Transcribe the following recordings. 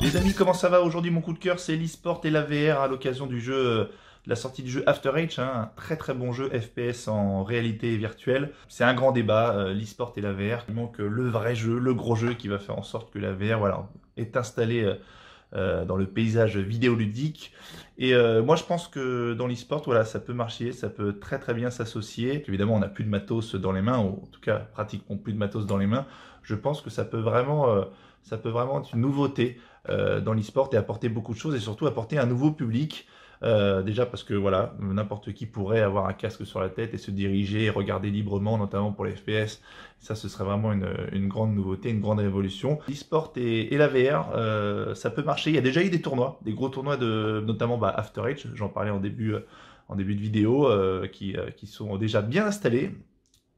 Les amis, comment ça va Aujourd'hui, mon coup de cœur, c'est l'e-sport et la VR à l'occasion du jeu, euh, la sortie du jeu After Age, hein, un très très bon jeu FPS en réalité virtuelle. C'est un grand débat, euh, l'e-sport et la VR. Il manque le vrai jeu, le gros jeu qui va faire en sorte que la VR voilà, est installée euh, dans le paysage vidéoludique. Et moi, je pense que dans l'e-sport, voilà, ça peut marcher, ça peut très très bien s'associer. Évidemment, on n'a plus de matos dans les mains, ou en tout cas, pratiquement plus de matos dans les mains. Je pense que ça peut vraiment, ça peut vraiment être une nouveauté euh, dans l'e-sport et apporter beaucoup de choses et surtout apporter un nouveau public. Euh, déjà parce que voilà, n'importe qui pourrait avoir un casque sur la tête et se diriger et regarder librement, notamment pour les FPS. Ça, ce serait vraiment une, grande nouveauté, une grande révolution. L'e-sport et, la VR, euh, ça peut marcher. Il y a déjà eu des tournois, des gros tournois de, notamment bah, After Age. J'en parlais en début, en début de vidéo, qui, qui sont déjà bien installés.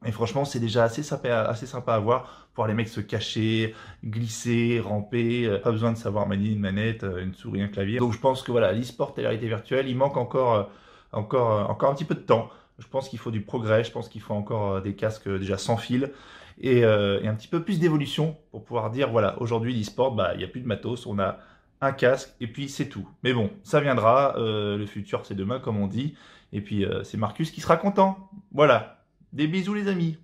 Et franchement, c'est déjà assez sympa, assez sympa à voir. Voir les mecs se cacher, glisser, ramper. Euh, pas besoin de savoir manier une manette, euh, une souris, un clavier. Donc je pense que voilà, l'e-sport et la réalité virtuelle, il manque encore, euh, encore, encore un petit peu de temps. Je pense qu'il faut du progrès, je pense qu'il faut encore des casques déjà sans fil et, un petit peu plus d'évolution pour pouvoir dire voilà, aujourd'hui l'e-sport, bah, il n'y a plus de matos, on a un casque et puis c'est tout. Mais bon, ça viendra, le futur c'est demain comme on dit. Et puis c'est Marcus qui sera content. Voilà, des bisous les amis